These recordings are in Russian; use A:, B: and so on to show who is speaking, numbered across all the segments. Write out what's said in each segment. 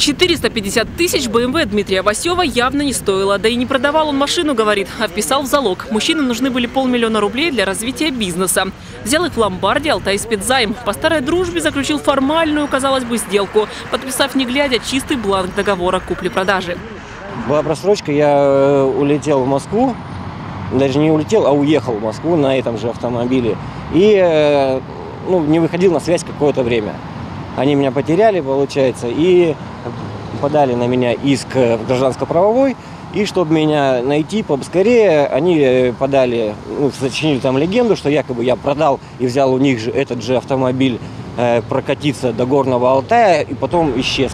A: 450 тысяч БМВ Дмитрия Васева явно не стоило. Да и не продавал он машину, говорит, а вписал в залог. Мужчине нужны были полмиллиона рублей для развития бизнеса. Взял их в ломбарде «Алтай спецзайм». По старой дружбе заключил формальную, казалось бы, сделку, подписав не глядя чистый бланк договора купли-продажи.
B: Была просрочка, я э, улетел в Москву, даже не улетел, а уехал в Москву на этом же автомобиле. И э, ну, не выходил на связь какое-то время. Они меня потеряли, получается, и подали на меня иск в гражданско-правовой. И чтобы меня найти поскорее, они э, подали, ну, сочинили там легенду, что якобы я продал и взял у них же этот же автомобиль э, прокатиться до Горного Алтая и потом исчез.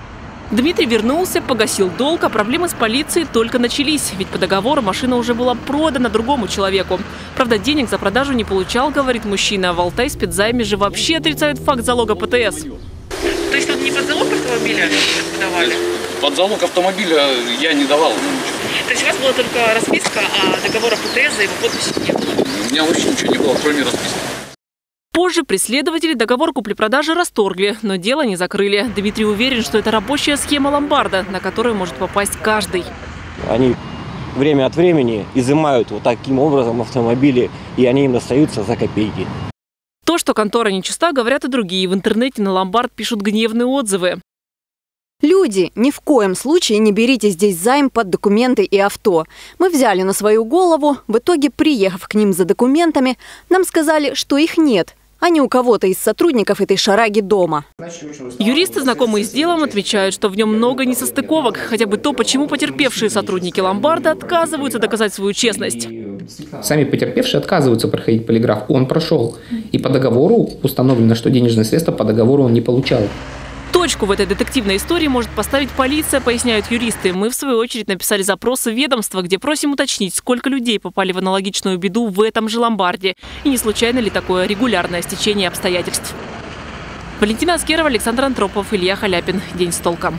A: Дмитрий вернулся, погасил долг, а проблемы с полицией только начались. Ведь по договору машина уже была продана другому человеку. Правда, денег за продажу не получал, говорит мужчина. В Алтай спецзайме же вообще отрицают факт залога ПТС. То есть он не под залог автомобиля подавали?
C: Под залог автомобиля я не давал.
A: То есть у вас была только расписка, а договора ПТС за его подписью не было?
C: У меня вообще ничего не было, кроме расписки.
A: Позже преследователи договор купли-продажи расторгли, но дело не закрыли. Дмитрий уверен, что это рабочая схема ломбарда, на которую может попасть каждый.
B: Они время от времени изымают вот таким образом автомобили, и они им достаются за копейки.
A: То, что контора нечиста, говорят и другие. В интернете на ломбард пишут гневные отзывы.
D: Люди, ни в коем случае не берите здесь займ под документы и авто. Мы взяли на свою голову, в итоге, приехав к ним за документами, нам сказали, что их нет, а не у кого-то из сотрудников этой шараги дома.
A: Юристы, знакомые с делом, отвечают, что в нем много несостыковок. Хотя бы то, почему потерпевшие сотрудники ломбарда отказываются доказать свою честность.
E: Сами потерпевшие отказываются проходить полиграф. Он прошел. И по договору установлено, что денежные средства по договору он не получал.
A: Точку в этой детективной истории может поставить полиция, поясняют юристы. Мы, в свою очередь, написали запрос в ведомство, где просим уточнить, сколько людей попали в аналогичную беду в этом же ломбарде. И не случайно ли такое регулярное стечение обстоятельств. Валентина Аскерова, Александр Антропов, Илья Халяпин. День с толком.